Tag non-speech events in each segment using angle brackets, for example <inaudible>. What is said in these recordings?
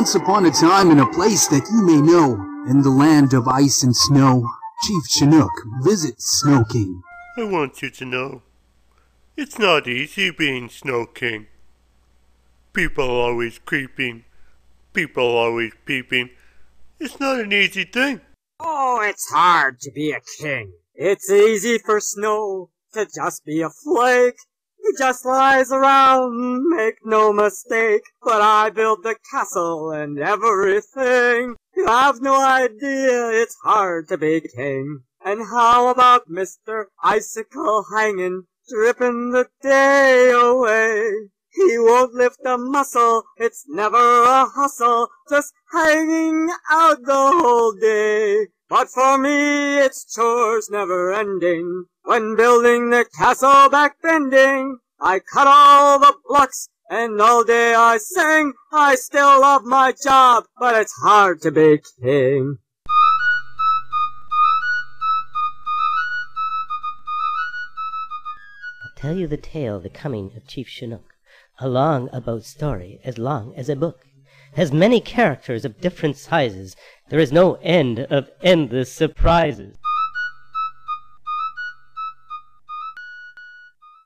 Once upon a time in a place that you may know, in the land of ice and snow, Chief Chinook visits Snow King. I want you to know, it's not easy being Snow King. People always creeping, people always peeping. It's not an easy thing. Oh, it's hard to be a king. It's easy for Snow to just be a flake. He just lies around, make no mistake. But I build the castle and everything. You have no idea it's hard to be king. And how about Mr. Icicle hanging, dripping the day away? He won't lift a muscle, it's never a hustle, just hanging out the whole day. But for me, it's chores never ending. When building the castle back bending, I cut all the blocks and all day I sing. I still love my job, but it's hard to be king. I'll tell you the tale the coming of Chief Chinook. A long about story, as long as a book. Has many characters of different sizes. There is no end of endless surprises.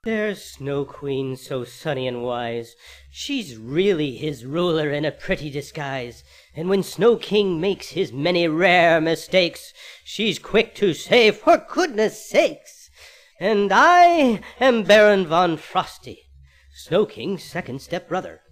There's Snow Queen so sunny and wise. She's really his ruler in a pretty disguise. And when Snow King makes his many rare mistakes, she's quick to say, for goodness sakes. And I am Baron von Frosty, Snow King's second step brother.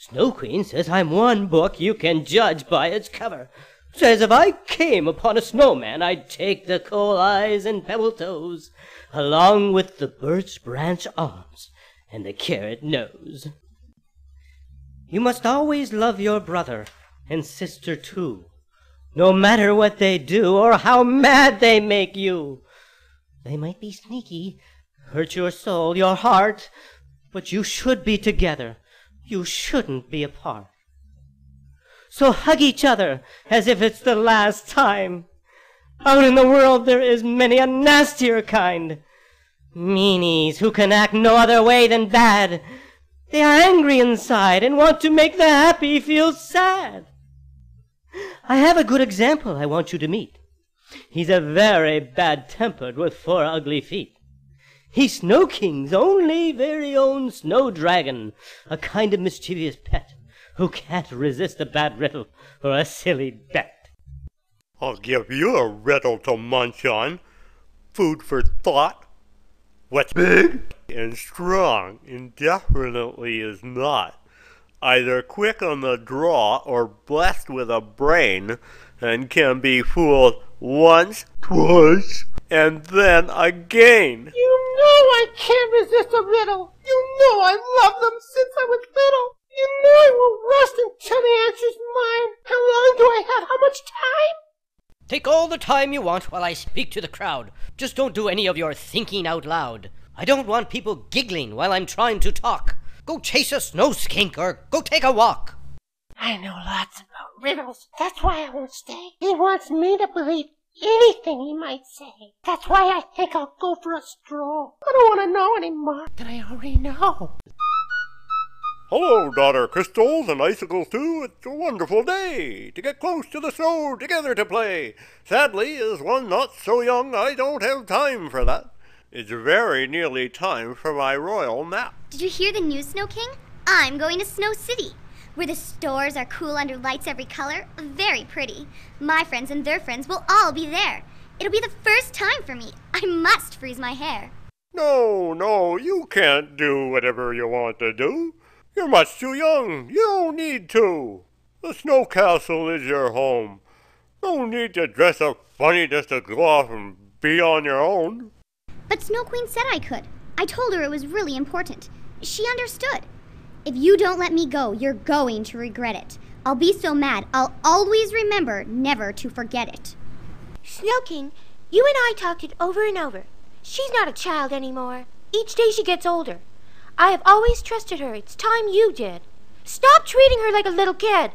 Snow Queen says I'm one book you can judge by its cover. Says if I came upon a snowman, I'd take the coal eyes and pebble toes, along with the birch branch arms and the carrot nose. You must always love your brother and sister too, no matter what they do or how mad they make you. They might be sneaky, hurt your soul, your heart, but you should be together. You shouldn't be apart. So hug each other as if it's the last time. Out in the world there is many a nastier kind. Meanies who can act no other way than bad. They are angry inside and want to make the happy feel sad. I have a good example I want you to meet. He's a very bad tempered with four ugly feet. He's Snow King's only very own snow dragon, a kind of mischievous pet who can't resist a bad riddle or a silly bet. I'll give you a riddle to munch on. Food for thought. What's big and strong indefinitely is not. Either quick on the draw or blessed with a brain and can be fooled once, twice, and then again. You know I can't resist a riddle. You know I love them since I was little. You know I will rest until the answer's mine. How long do I have? How much time? Take all the time you want while I speak to the crowd. Just don't do any of your thinking out loud. I don't want people giggling while I'm trying to talk. Go chase a snow skink or go take a walk. I know lots about riddles. That's why I won't stay. He wants me to believe anything he might say. That's why I think I'll go for a stroll. I don't want to know any more than I already know. Hello, daughter crystals and icicles too. It's a wonderful day to get close to the snow together to play. Sadly, as one not so young, I don't have time for that. It's very nearly time for my royal nap. Did you hear the news, Snow King? I'm going to Snow City, where the stores are cool under lights every color. Very pretty. My friends and their friends will all be there. It'll be the first time for me. I must freeze my hair. No, no, you can't do whatever you want to do. You're much too young. You don't need to. The snow castle is your home. No need to dress up funny just to go off and be on your own. But Snow Queen said I could. I told her it was really important. She understood. If you don't let me go, you're going to regret it. I'll be so mad, I'll always remember never to forget it. Snow King, you and I talked it over and over. She's not a child anymore. Each day she gets older. I have always trusted her. It's time you did. Stop treating her like a little kid.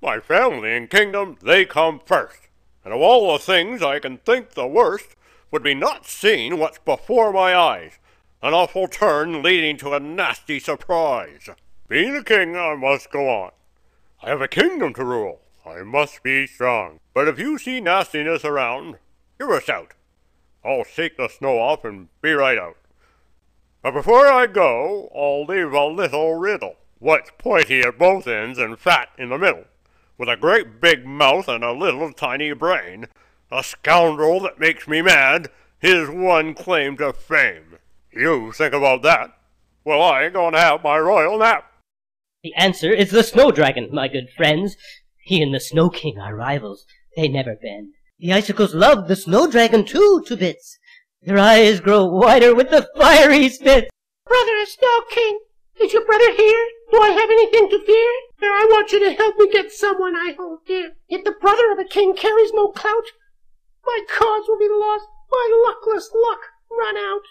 My family and kingdom, they come first. And of all the things I can think the worst would be not seeing what's before my eyes. An awful turn leading to a nasty surprise. Being a king, I must go on. I have a kingdom to rule. I must be strong. But if you see nastiness around, give us out. I'll shake the snow off and be right out. But before I go, I'll leave a little riddle. What's pointy at both ends and fat in the middle? With a great big mouth and a little tiny brain. A scoundrel that makes me mad. His one claim to fame. You think about that. Well, I ain't gonna have my royal nap. The answer is the Snow Dragon, my good friends. He and the Snow King are rivals. They never bend. The icicles love the Snow Dragon too to bits. Their eyes grow wider with the fiery spits. Brother Snow King, is your brother here? Do I have anything to fear? I want you to help me get someone I hold dear. If the brother of a king carries no clout, my cause will be lost, my luckless luck run out.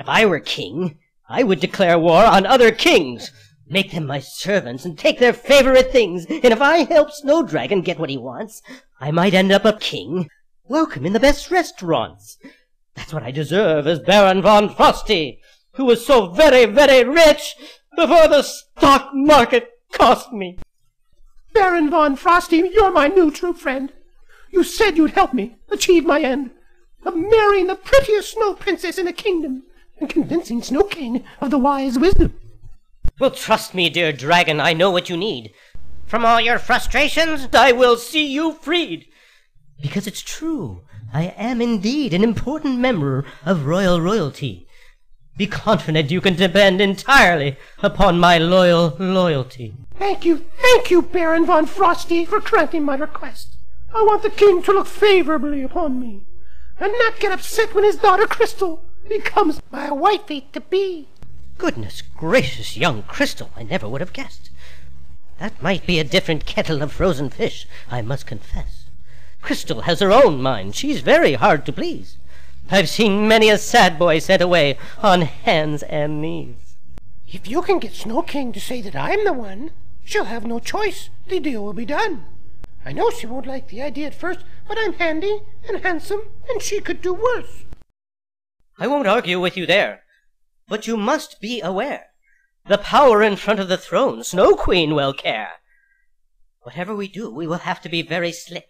If I were king, I would declare war on other kings, make them my servants, and take their favorite things. And if I help Snow Dragon get what he wants, I might end up a king, welcome in the best restaurants. That's what I deserve as Baron von Frosty, who was so very, very rich before the stock market cost me. Baron von Frosty, you're my new true friend. You said you'd help me achieve my end of marrying the prettiest snow princess in the kingdom and convincing Snow King of the wise wisdom. Well, trust me, dear dragon, I know what you need. From all your frustrations, I will see you freed. Because it's true, I am indeed an important member of royal royalty. Be confident you can depend entirely upon my loyal loyalty. Thank you, thank you, Baron von Frosty, for granting my request. I want the king to look favorably upon me, and not get upset when his daughter Crystal becomes my wifey to be. Goodness gracious, young Crystal, I never would have guessed. That might be a different kettle of frozen fish, I must confess. Crystal has her own mind. She's very hard to please. I've seen many a sad boy sent away on hands and knees. If you can get Snow King to say that I'm the one, she'll have no choice. The deal will be done. I know she won't like the idea at first, but I'm handy and handsome, and she could do worse. I won't argue with you there, but you must be aware. The power in front of the thrones no Queen will care. Whatever we do, we will have to be very slick.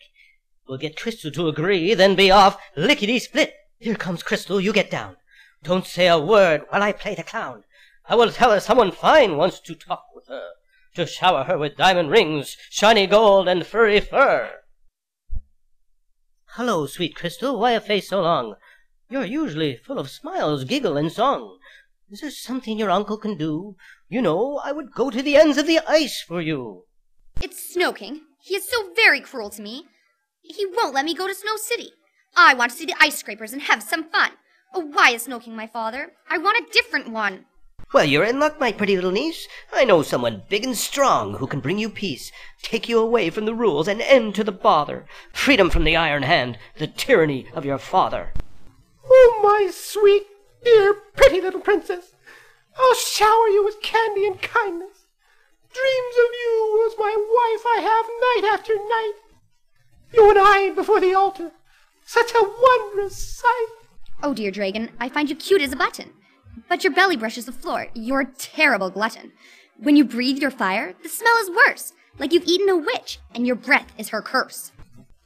We'll get Crystal to agree, then be off lickety-split. Here comes Crystal, you get down. Don't say a word while I play the clown. I will tell her someone fine wants to talk with her, to shower her with diamond rings, shiny gold, and furry fur. Hello, sweet Crystal, why a face so long? You're usually full of smiles, giggle, and song. Is there something your uncle can do? You know, I would go to the ends of the ice for you. It's Snow King. He is so very cruel to me. He won't let me go to Snow City. I want to see the ice scrapers and have some fun. Oh, why is Snow King my father? I want a different one. Well, you're in luck, my pretty little niece. I know someone big and strong who can bring you peace, take you away from the rules, and end to the bother. Freedom from the iron hand, the tyranny of your father. My sweet, dear, pretty little princess, I'll shower you with candy and kindness. Dreams of you as my wife I have night after night. You and I before the altar. Such a wondrous sight. Oh, dear dragon, I find you cute as a button. But your belly brushes the floor. You're a terrible glutton. When you breathe your fire, the smell is worse, like you've eaten a witch, and your breath is her curse.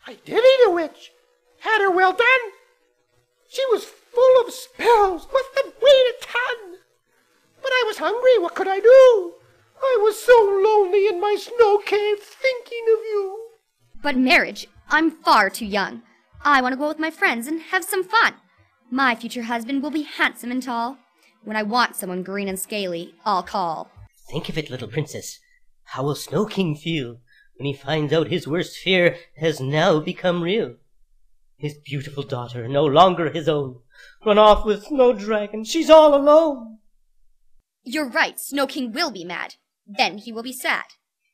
I did eat a witch. Had her well done. She was full of spells, must have weighed a ton. But I was hungry, what could I do? I was so lonely in my snow cave thinking of you. But marriage, I'm far too young. I want to go with my friends and have some fun. My future husband will be handsome and tall. When I want someone green and scaly, I'll call. Think of it, little princess. How will Snow King feel when he finds out his worst fear has now become real? His beautiful daughter, no longer his own, run off with Snow Dragon. She's all alone. You're right, Snow King will be mad. Then he will be sad,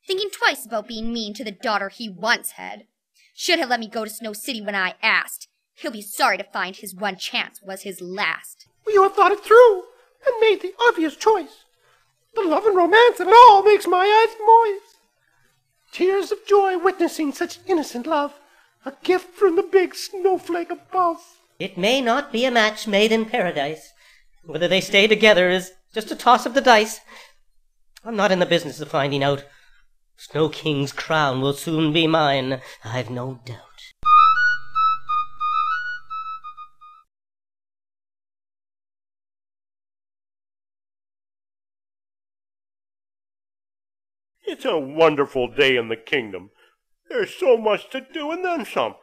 thinking twice about being mean to the daughter he once had. Should have let me go to Snow City when I asked. He'll be sorry to find his one chance was his last. You have thought it through and made the obvious choice. The love and romance of it all makes my eyes moist. Tears of joy witnessing such innocent love. A gift from the big snowflake above. It may not be a match made in paradise. Whether they stay together is just a toss of the dice. I'm not in the business of finding out. Snow King's crown will soon be mine, I've no doubt. It's a wonderful day in the kingdom. There's so much to do and then some.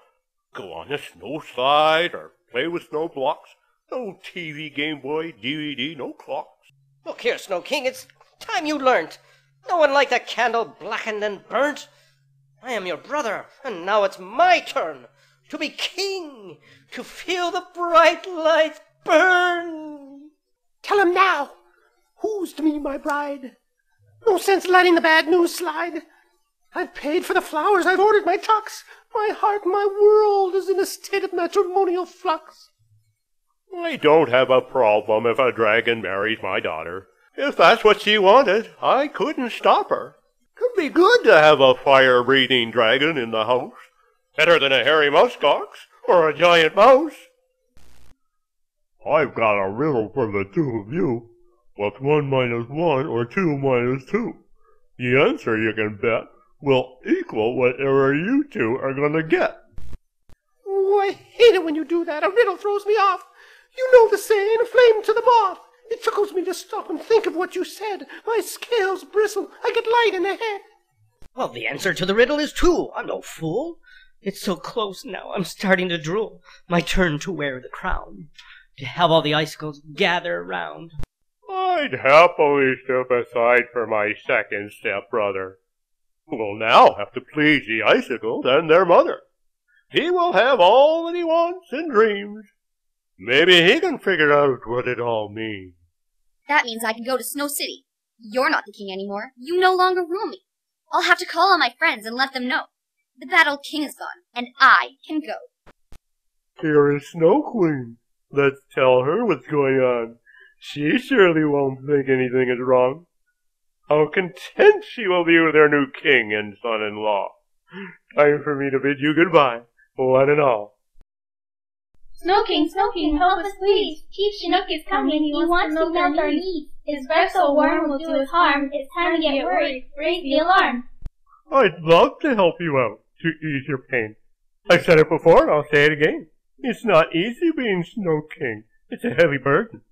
Go on a snow slide or play with snow blocks. No TV, Game Boy, DVD, no clocks. Look here, Snow King, it's time you learnt. No one liked a candle blackened and burnt. I am your brother, and now it's my turn to be king, to feel the bright lights burn. Tell him now. Who's to be my bride? No sense letting the bad news slide. I've paid for the flowers, I've ordered my tux. My heart, my world is in a state of matrimonial flux. I don't have a problem if a dragon marries my daughter. If that's what she wanted, I couldn't stop her. Could be good to have a fire-breathing dragon in the house. Better than a hairy muskox or a giant mouse. I've got a riddle for the two of you. What's one minus one or two minus two? The answer, you can bet, will equal whatever you two are gonna get. Oh, I hate it when you do that. A riddle throws me off. You know the saying, a flame to the moth. It tickles me to stop and think of what you said. My scales bristle. I get light in the head. Well, the answer to the riddle is two. I'm no fool. It's so close now, I'm starting to drool. My turn to wear the crown. To have all the icicles gather round. I'd happily step aside for my second stepbrother, who will now have to please the icicles and their mother. He will have all that he wants and dreams. Maybe he can figure out what it all means. That means I can go to Snow City. You're not the king anymore. You no longer rule me. I'll have to call on my friends and let them know. The Battle King is gone, and I can go. Here is Snow Queen. Let's tell her what's going on. She surely won't think anything is wrong. How content she will be with her new king and son-in-law. Time for me to bid you goodbye, one and all. Snow King, Snow King, help us please. Chief Chinook is coming. He wants to melt our knees. His breath so warm will do us harm. It's time to get worried. Raise the alarm. I'd love to help you out to ease your pain. I've said it before and I'll say it again. It's not easy being Snow King. It's a heavy burden.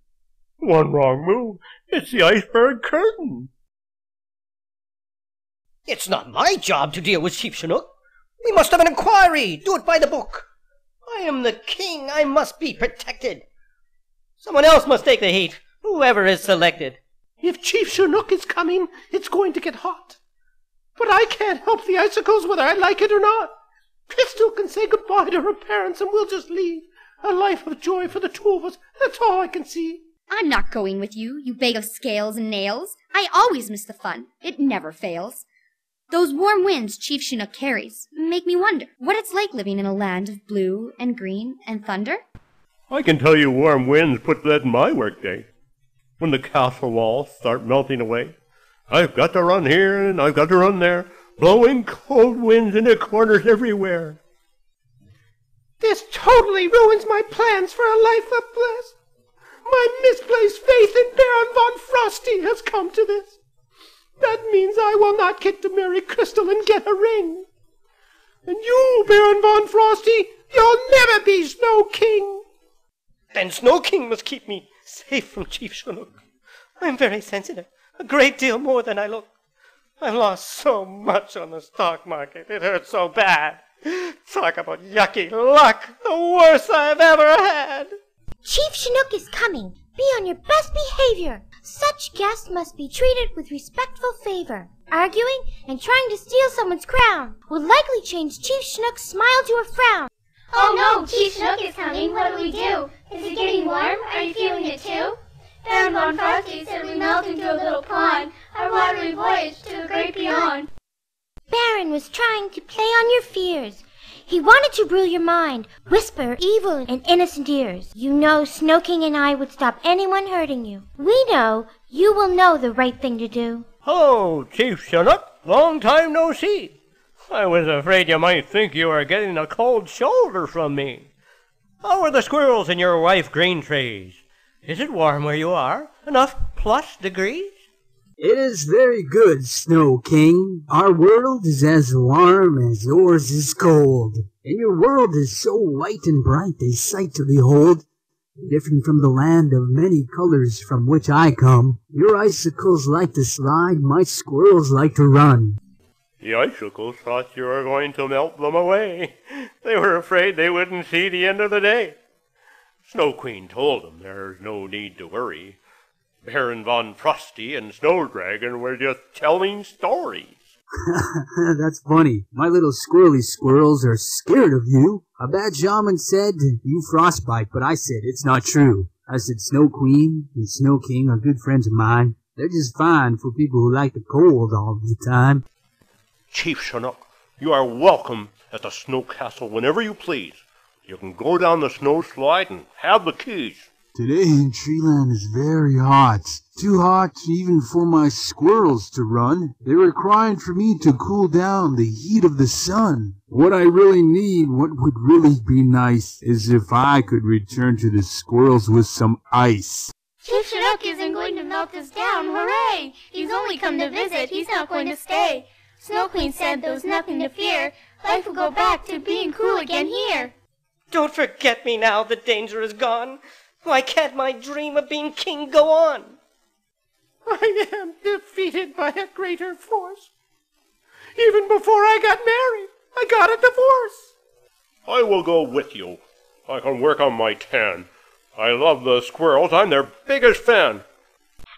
One wrong move, it's the iceberg curtain. It's not my job to deal with Chief Chinook. We must have an inquiry. Do it by the book. I am the king. I must be protected. Someone else must take the heat, whoever is selected. If Chief Chinook is coming, it's going to get hot. But I can't help the icicles whether I like it or not. Crystal can say goodbye to her parents and we'll just leave. A life of joy for the two of us. That's all I can see. I'm not going with you, you bag of scales and nails. I always miss the fun. It never fails. Those warm winds Chief Chinook carries make me wonder what it's like living in a land of blue and green and thunder. I can tell you warm winds put that in my workday. When the castle walls start melting away, I've got to run here and I've got to run there, blowing cold winds into corners everywhere. This totally ruins my plans for a life of bliss. My misplaced faith in Baron von Frosty has come to this. That means I will not get to marry Crystal and get a ring. And you, Baron von Frosty, you'll never be Snow King. Then Snow King must keep me safe from Chief Chinook. I'm very sensitive, a great deal more than I look. I've lost so much on the stock market. It hurts so bad. Talk about yucky luck, the worst I've ever had. Chief Chinook is coming. Be on your best behavior. Such guests must be treated with respectful favor. Arguing and trying to steal someone's crown will likely change Chief Chinook's smile to a frown. Oh no, Chief Chinook is coming. What do we do? Is it getting warm? Are you feeling it too? Baron von Frosty said we melt into a little pond. Our watery voyage to the great beyond. Baron was trying to play on your fears. He wanted to rule your mind, whisper evil in innocent ears. You know Snow King and I would stop anyone hurting you. We know you will know the right thing to do. Hello, Chief Chinook. Long time no see. I was afraid you might think you were getting a cold shoulder from me. How are the squirrels in your wife green trees? Is it warm where you are? Enough plus degrees? It is very good, Snow King. Our world is as warm as yours is cold. And your world is so white and bright a sight to behold. Different from the land of many colors from which I come. Your icicles like to slide, my squirrels like to run. The icicles thought you were going to melt them away. They were afraid they wouldn't see the end of the day. Snow Queen told them there's no need to worry. Baron von Frosty and Snow Dragon were just telling stories. <laughs> That's funny. My little squirrely squirrels are scared of you. A bad shaman said you frostbite, but I said it's not true. I said Snow Queen and Snow King are good friends of mine. They're just fine for people who like the cold all the time. Chief Chinook, you are welcome at the Snow Castle whenever you please. You can go down the snow slide and have the keys. Today in Treeland is very hot. Too hot even for my squirrels to run. They were crying for me to cool down the heat of the sun. What I really need, what would really be nice, is if I could return to the squirrels with some ice. Chief Chinook isn't going to melt us down, hooray! He's only come to visit, he's not going to stay. Snow Queen said there was nothing to fear. Life will go back to being cool again here. Don't forget me now the danger is gone. Why can't my dream of being king go on? I am defeated by a greater force. Even before I got married, I got a divorce. I will go with you. I can work on my tan. I love the squirrels. I'm their biggest fan.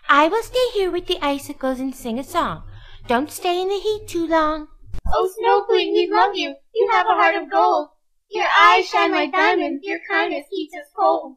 I will stay here with the icicles and sing a song. Don't stay in the heat too long. Oh, Snow Queen, we love you. You have a heart of gold. Your eyes shine like diamonds. Your kindness heats us cold.